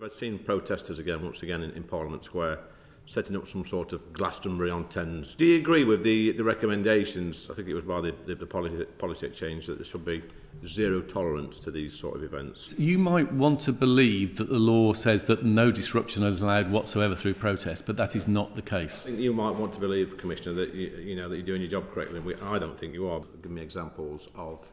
We've seen protesters again, once again, in, in Parliament Square, setting up some sort of Glastonbury on Thames. Do you agree with the, the recommendations, I think it was by the, the, the policy, policy exchange, that there should be zero tolerance to these sort of events? You might want to believe that the law says that no disruption is allowed whatsoever through protest, but that is not the case. I think you might want to believe, Commissioner, that, you, you know, that you're doing your job correctly, and we, I don't think you are. Give me examples of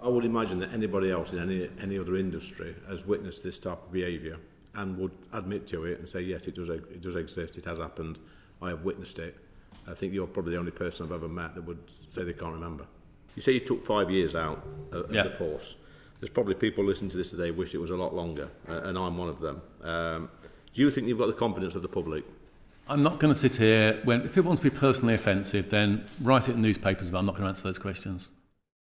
I would imagine that anybody else in any, any other industry has witnessed this type of behaviour and would admit to it and say, yes, it does, it does exist, it has happened, I have witnessed it. I think you're probably the only person I've ever met that would say they can't remember. You say you took five years out of, yeah. the force. There's probably people listening to this today wish it was a lot longer, uh, and I'm one of them. Um, do you think you've got the confidence of the public? I'm not going to sit here when if people want to be personally offensive, then write it in newspapers. But I'm not going to answer those questions.